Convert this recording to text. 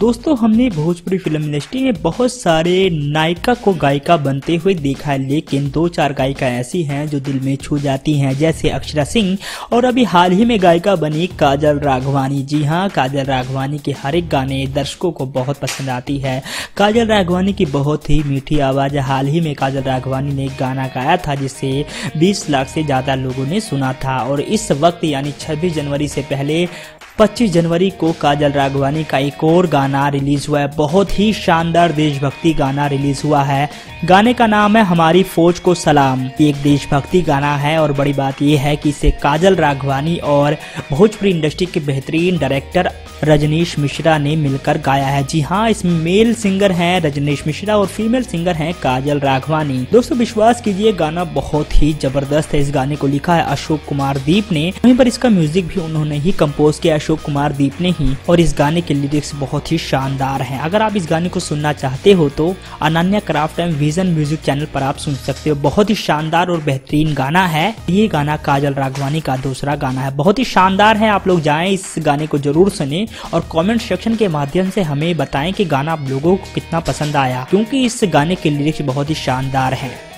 दोस्तों, हमने Bhojpuri film industry में बहुत सारे नायिका को गायिका बनते हुए देखा है लेकिन दो चार गायिका ऐसी हैं जो दिल में छू जाती हैं, जैसे अक्षरा सिंह और अभी हाल ही में गायिका बनी काजल राघवानी। जी हाँ काजल राघवानी के हर एक गाने दर्शकों को बहुत पसंद आती है। काजल राघवानी की बहुत ही मीठी आवाज़ हाल ही में काजल राघवानी ने एक गाना गाया था, जिसे 20 लाख से ज़्यादा लोगों ने सुना था, और इस वक्त यानी 26 जनवरी से पहले 25 जनवरी को काजल राघवानी का एक और गाना रिलीज़ हुआ है। बहुत ही शानदार देशभक्ति गाना रिलीज़ हुआ है। गाने का नाम है हमारी फौज को सलाम। एक देशभक्ति गाना है और बड़ी बात यह है कि इसे काजल राघवानी और भोजपुरी इंडस्ट्री के बेहतरीन डायरेक्टर रजनीश मिश्रा ने मिलकर गाया है। जी हाँ इसमें मेल सिंगर हैं रजनीश मिश्रा और फीमेल सिंगर हैं काजल राघवानी। दोस्तों, विश्वास कीजिए, गाना बहुत ही ज़बरदस्त है। इस गाने को लिखा है अशोक कुमार दीप ने। वहीं पर इसका म्यूज़िक भी उन्होंने ही कंपोज किया अशोक कुमार दीप ने ही। और इस गाने के लिरिक्स बहुत ही शानदार है। अगर आप इस गाने को सुनना चाहते हो तो Ananya craft and vision music channel पर आप सुन सकते हो। बहुत ही शानदार और बेहतरीन गाना है। ये गाना काजल राघवानी का दूसरा गाना है। बहुत ही शानदार है। आप लोग जाए, इस गाने को ज़रूर सुने। और कमेंट सेक्शन के माध्यम से हमें बताएँ कि गाना आप लोगों को कितना पसंद आया, क्योंकि इस गाने के लिरिक्स बहुत ही शानदार हैं।